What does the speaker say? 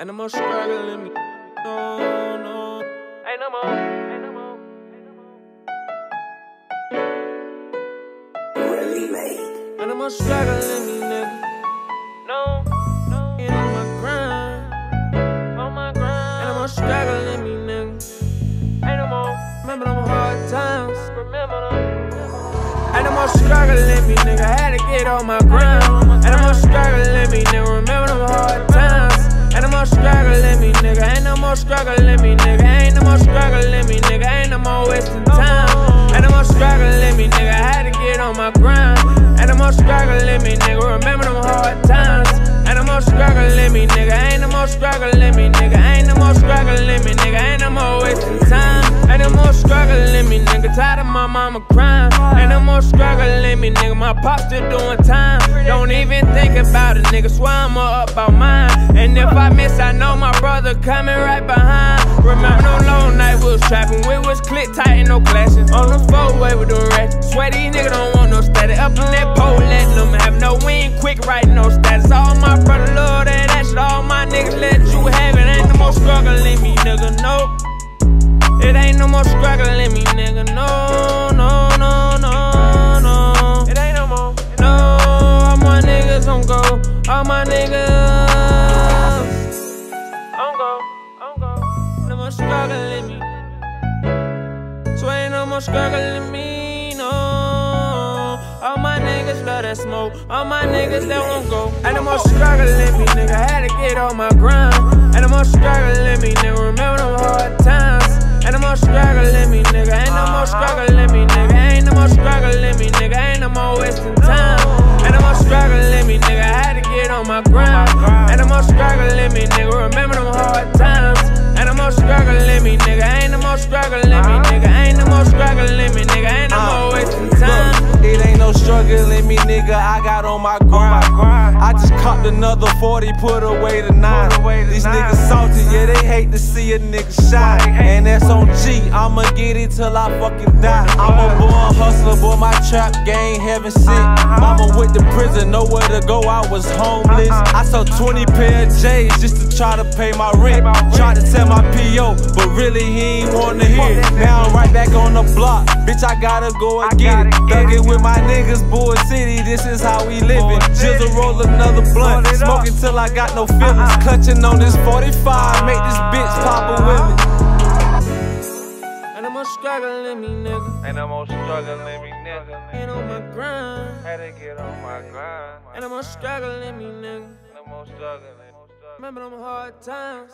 And the oh. more struggling me. No, no. Ain't no more. Ain't no more. Really made. And the more struggling me, nigga. No, no. Get on my grind. On my grind. And the more struggling me, nigga. Ain't no more. Remember them hard times. Remember them. And the more struggling me, nigga. I Had to get on my grind. And the more struggling me, nigga. Remember them hard times. Ain't no more struggling me, nigga. Ain't no more struggling me, nigga. Ain't no more wasting time. And the more struggling me, nigga. Had to get on my grind. And the more struggling me, nigga. Remember them hard times. And the more struggling me, nigga. Ain't no more struggling me, nigga. Ain't no more struggling me, nigga. Ain't no more wasting time. Ain't no more struggling me, nigga. Tired of my mama crying. Ain't no more struggling me, nigga. My pop still doing time. Don't even think about it, nigga. Swear I'ma up about mine. And if I miss, I know my brother coming right behind. Remember no long night we was trapping. We was click tight and no clashing. On the four way with the rest. Swear these niggas don't want no static. Up in that pole, letting them have no win. Quick writing no status. All my brother love that, that shit. All my niggas let you have it. Ain't no more struggling me, nigga. No. It ain't no more struggling me, nigga. No, no, no, no, no. It ain't no more. No, all my niggas on go. All my niggas more struggling me. So ain't no more struggling me, no. All my niggas love that smoke. All my niggas that won't go. Ain't no more struggling me, nigga. I Had to get on my grind. Struggling me, uh-huh. nigga. Ain't no more struggling me, nigga. Ain't no uh, more wasting time. It ain't no struggling me, nigga. I got on my grind. I just copped another 40, put away the nine. These niggas salty, yeah, they hate to see a nigga shine. And that's on G, I'ma get it till I fucking die. I'm a born hustler, boy, my trap game heaven sent. Uh-huh. Mama went to prison, nowhere to go, I was homeless. Uh-huh. I sold 20 pair of J's just to try to pay my rent. Tried to tell my PO, the block, bitch, I gotta go and get it. Thug it with my niggas, Bull City, this is how we living. Jizzle roll another blunt, smoking till I got no feelings. Uh-uh. Clutching on this 45, make this bitch pop a willing. Ain't no more struggling me, nigga. Ain't no more struggling me, nigga. Ain't on my grind. Had to get on my grind. Ain't no more struggling me, nigga. No more struggling. Remember them hard times.